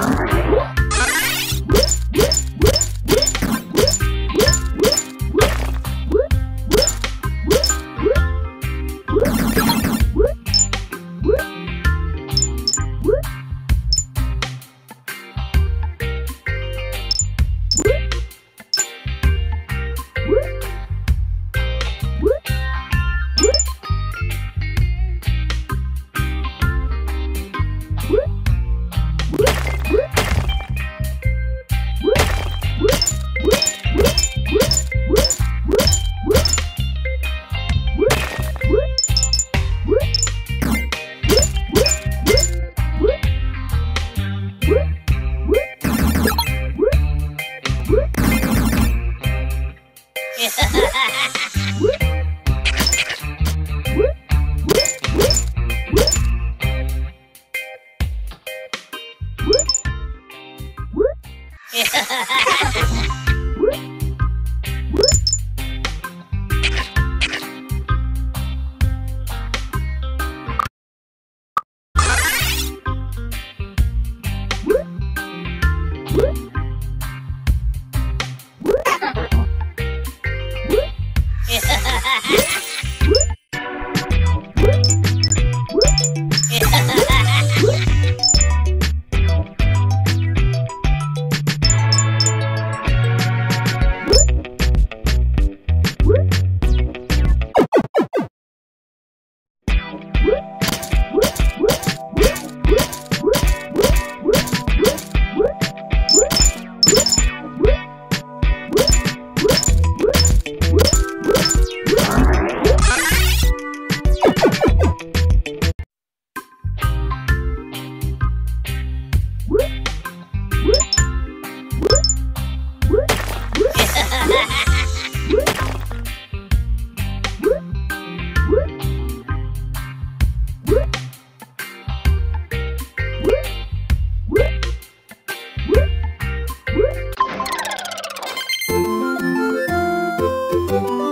Ha ha! Música